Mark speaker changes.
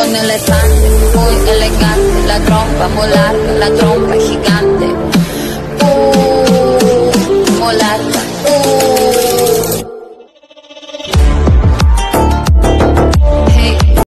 Speaker 1: con elefante, muy elegante, la trompa muy la trompa gigante. Uh, muy larga. Uh.